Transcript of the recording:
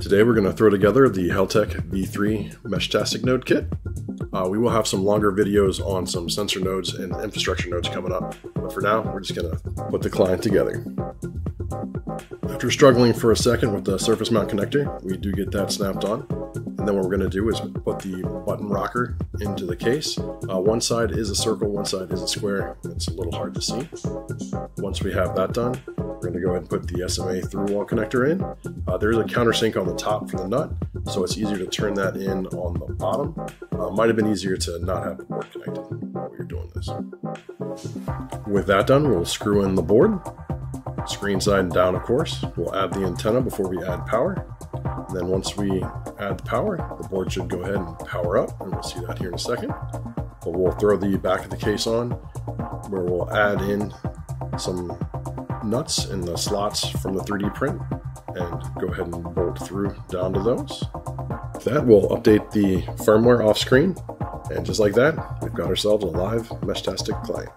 Today we're going to throw together the Heltec V3 Meshtastic node kit. Uh, we will have some longer videos on some sensor nodes and infrastructure nodes coming up, but for now we're just going to put the client together. After struggling for a second with the surface mount connector, we do get that snapped on. And then what we're going to do is put the button rocker into the case. Uh, one side is a circle, one side is a square. It's a little hard to see. Once we have that done, we're going to go ahead and put the SMA through wall connector in. Uh, there is a countersink on the top for the nut, so it's easier to turn that in on the bottom. Uh, might have been easier to not have the board connected while you're doing this. With that done, we'll screw in the board screen side down, of course. We'll add the antenna before we add power. And then once we add the power, the board should go ahead and power up, and we'll see that here in a second. But we'll throw the back of the case on, where we'll add in some nuts in the slots from the 3D print, and go ahead and bolt through down to those. That, we'll update the firmware off screen, and just like that, we've got ourselves a live Meshtastic client.